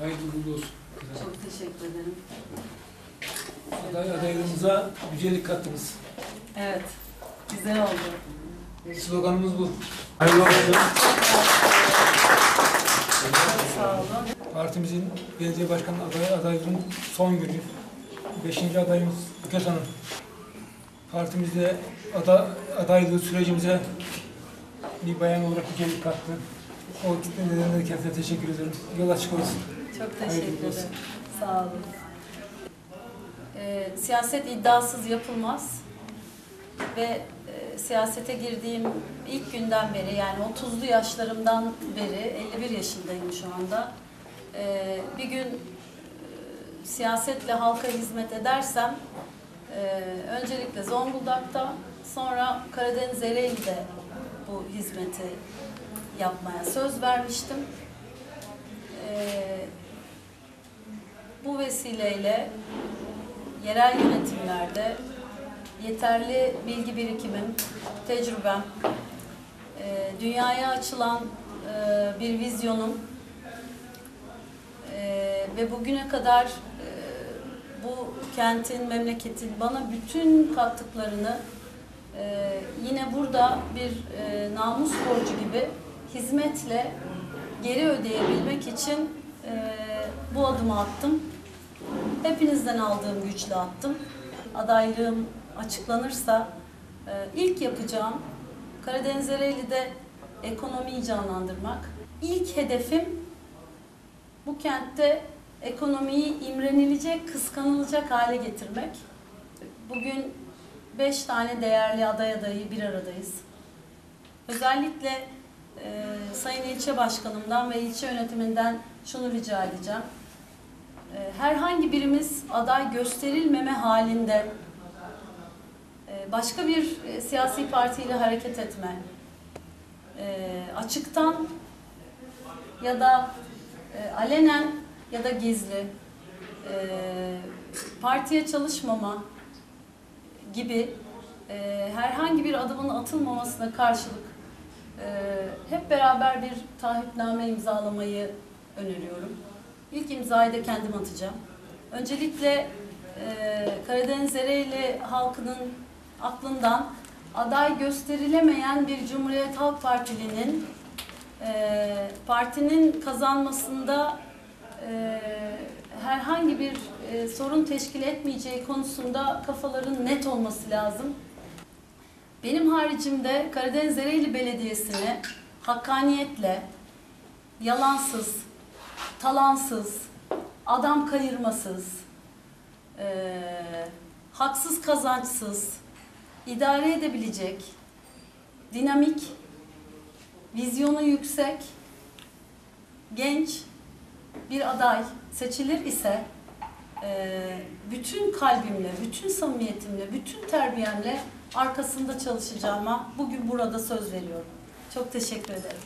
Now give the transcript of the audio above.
Hayırlı uğurlu olsun. Çok teşekkür ederim. Aday adaylığımıza güzellik kattınız. Evet, güzel oldu. Sloganımız bu. Hayırlı olsun. Çok sağ olun. Partimizin belediye başkanı aday, adaylığının son günü. Beşinci adayımız Büket Hanım. Partimizde ada, adaylığı sürecimize bir bayan olarak güzellik kattı. O nedenle kendisine teşekkür ederim. Yol açık olsun. Çok teşekkür ederim. Sağ olun. Ee, siyaset iddiasız yapılmaz. Ve e, siyasete girdiğim ilk günden beri yani 30'lu yaşlarımdan beri 51 yaşındayım şu anda. Ee, bir gün e, siyasetle halka hizmet edersem e, öncelikle Zonguldak'ta sonra Karadeniz Ereğli'de bu hizmeti yapmaya söz vermiştim. Ee, bu vesileyle yerel yönetimlerde yeterli bilgi birikimim, tecrübem, e, dünyaya açılan e, bir vizyonum e, ve bugüne kadar bu kentin, memleketin bana bütün kattıklarını yine burada bir namus borcu gibi hizmetle geri ödeyebilmek için e, bu adımı attım. Hepinizden aldığım güçle attım. Adaylığım açıklanırsa e, ilk yapacağım Karadeniz Ereğli'de ekonomiyi canlandırmak. İlk hedefim bu kentte ekonomiyi imrenilecek, kıskanılacak hale getirmek. Bugün beş tane değerli aday adayı bir aradayız. Özellikle e, Sayın İlçe Başkanımdan ve ilçe yönetiminden şunu rica edeceğim. E, herhangi birimiz aday gösterilmeme halinde e, başka bir e, siyasi partiyle hareket etme, e, açıktan ya da alenen ya da gizli partiye çalışmama gibi herhangi bir adımın atılmamasına karşılık hep beraber bir taahhütname imzalamayı öneriyorum. İlk imzayı da kendim atacağım. Öncelikle e, Karadeniz Ereğli halkının aklından aday gösterilemeyen bir Cumhuriyet Halk Partili'nin e, partinin kazanmasında e, herhangi bir e, sorun teşkil etmeyeceği konusunda kafaların net olması lazım. Benim haricimde Karadeniz Ereğli Belediyesi'ni hakkaniyetle, yalansız, talansız, adam kayırmasız, e, haksız kazançsız, idare edebilecek, dinamik, vizyonu yüksek, genç bir aday seçilir ise bütün kalbimle, bütün samimiyetimle, bütün terbiyemle arkasında çalışacağıma bugün burada söz veriyorum. Çok teşekkür ederim.